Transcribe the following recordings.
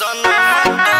सन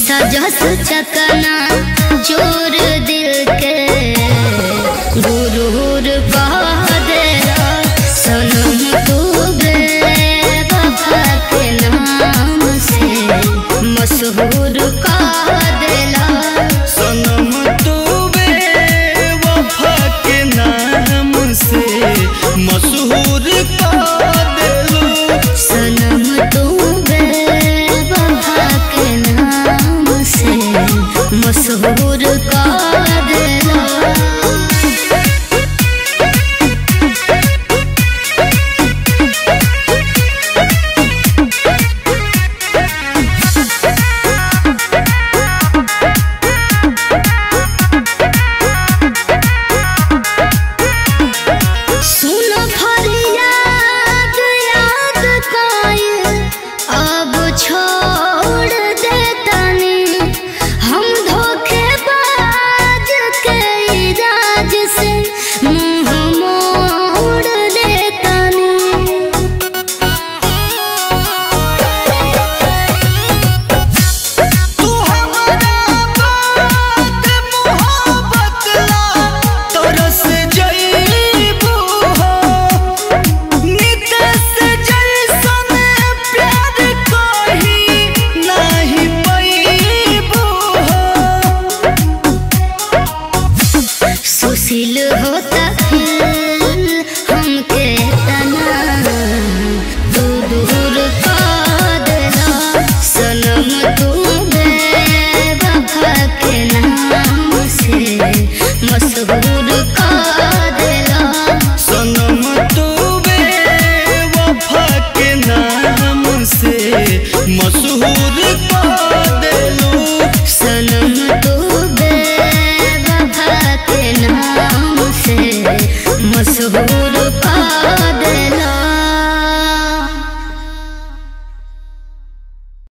सजस चकना ज़ोर दे।